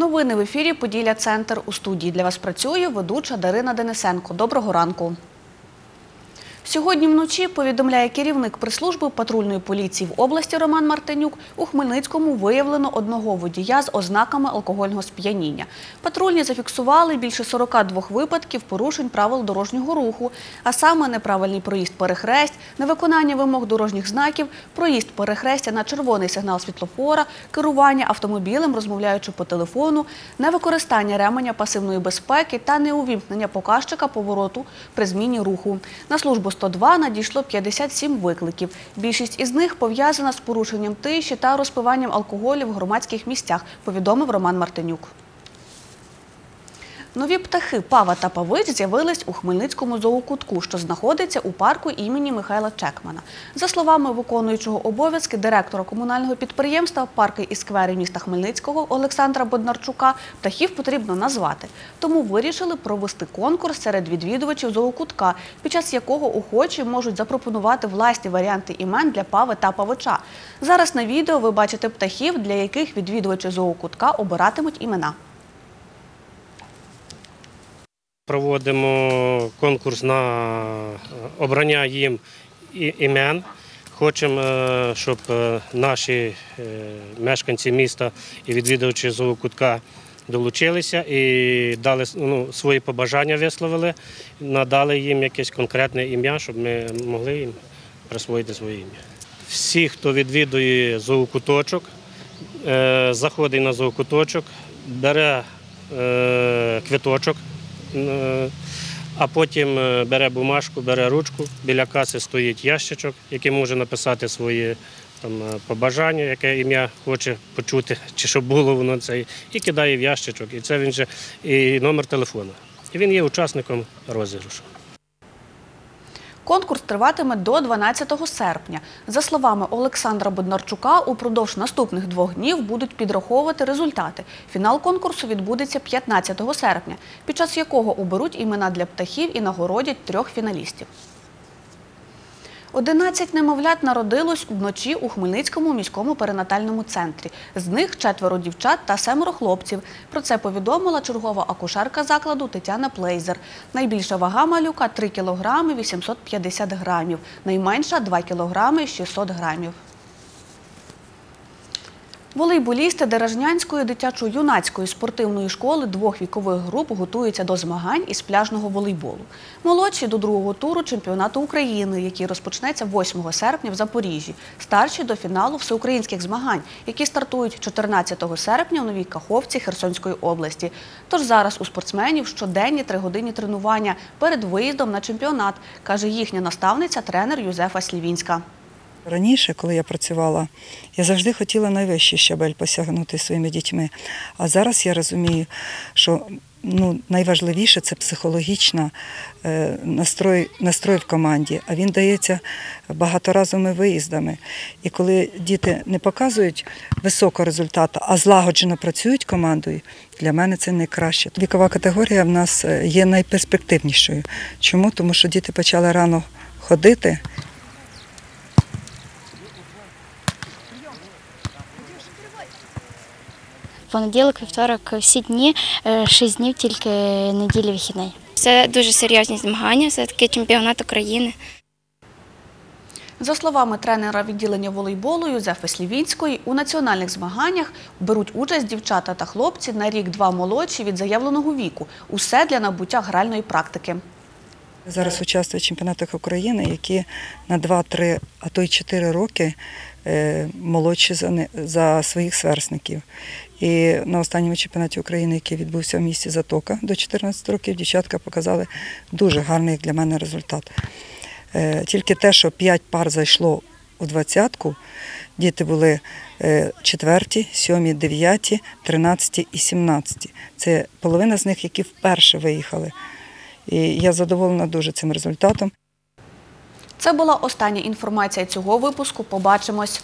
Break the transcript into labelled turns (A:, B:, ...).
A: Новини в ефірі Поділля Центр. У студії для вас працює ведуча Дарина Денисенко. Доброго ранку. Сьогодні вночі, повідомляє керівник прес-служби патрульної поліції в області Роман Мартинюк, у Хмельницькому виявлено одного водія з ознаками алкогольного сп'яніння. Патрульні зафіксували більше 42 випадків порушень правил дорожнього руху, а саме неправильний проїзд перехресть, невиконання вимог дорожніх знаків, проїзд перехрестя на червоний сигнал світлофора, керування автомобілем, розмовляючи по телефону, невикористання ременя пасивної безпеки та неувімкнення показчика повороту при зміні руху. На службу 102 надійшло 57 викликів. Більшість із них пов'язана з порушенням тиші та розпиванням алкоголю в громадських місцях, повідомив Роман Мартинюк. Нові птахи Пава та Павич з'явились у Хмельницькому зоокутку, що знаходиться у парку імені Михайла Чекмана. За словами виконуючого обов'язки директора комунального підприємства Парки і сквери міста Хмельницького Олександра Боднарчука, птахів потрібно назвати. Тому вирішили провести конкурс серед відвідувачів зоокутка, під час якого охочі можуть запропонувати власні варіанти імен для пави та павича. Зараз на відео ви бачите птахів, для яких відвідувачі зоокутка обиратимуть імена.
B: Проводимо конкурс на обрання їм імен. Хочемо, е, щоб е, наші е, мешканці міста і відвідувачі зоокутка долучилися і дали ну, свої побажання висловили, надали їм якесь конкретне ім'я, щоб ми могли їм присвоїти своє ім'я. Всі, хто відвідує зоокуточок, е, заходить на зоокуточок, бере е, квиточок, е, а потім е, бере бумажку, бере ручку. Біля каси стоїть ящичок, який може написати свої там, е, побажання, яке ім'я хоче почути, чи щоб було воно це, і кидає в ящичок. І це він же і номер телефону. І він є учасником розіграшу.
A: Конкурс триватиме до 12 серпня. За словами Олександра Боднарчука, упродовж наступних двох днів будуть підраховувати результати. Фінал конкурсу відбудеться 15 серпня, під час якого оберуть імена для птахів і нагородять трьох фіналістів. 11 немовлят народилось вночі у Хмельницькому міському перинатальному центрі. З них четверо дівчат та семеро хлопців. Про це повідомила чергова акушерка закладу Тетяна Плейзер. Найбільша вага малюка 3 кілограми 850 грамів, найменша 2 кілограми 600 грамів. Волейболісти Деражнянської дитячо-юнацької спортивної школи двох вікових груп готуються до змагань із пляжного волейболу. Молодші до другого туру чемпіонату України, який розпочнеться 8 серпня в Запоріжжі. Старші до фіналу всеукраїнських змагань, які стартують 14 серпня у Новій Каховці Херсонської області. Тож зараз у спортсменів щоденні тригодинні тренування перед виїздом на чемпіонат, каже їхня наставниця, тренер Юзефа Слівінська.
C: Раніше, коли я працювала, я завжди хотіла найвищий щабель посягнути своїми дітьми. А зараз я розумію, що ну, найважливіше це психологічна е, настрой, настрой в команді, а він дається багаторазовими виїздами. І коли діти не показують високого результату, а злагоджено працюють командою, для мене це найкраще. Вікова категорія в нас е, є найперспективнішою. Чому? Тому що діти почали рано ходити.
D: Понеділок, вівторок, всі дні, е, шість днів тільки неділі вихідний.
E: Це дуже серйозні змагання, все таки чемпіонат України.
A: За словами тренера відділення волейболу Юзефи Слівінської, у національних змаганнях беруть участь дівчата та хлопці на рік-два молодші від заявленого віку. Усе для набуття гральної практики.
C: Зараз участвують в чемпіонатах України, які на 2-3, а то й 4 роки е, молодші за своїх сверстників. І на останньому чемпіонаті України, який відбувся в місті Затока до 14 років, дівчатка показали дуже гарний для мене результат. Е, Тільки те, що 5 пар зайшло у двадцятку, діти були е, четверті, сьомі, дев'яті, тринадцяті і сімнадцяті. Це половина з них, які вперше виїхали. І я задоволена дуже цим результатом.
A: Це була остання інформація цього випуску. Побачимось.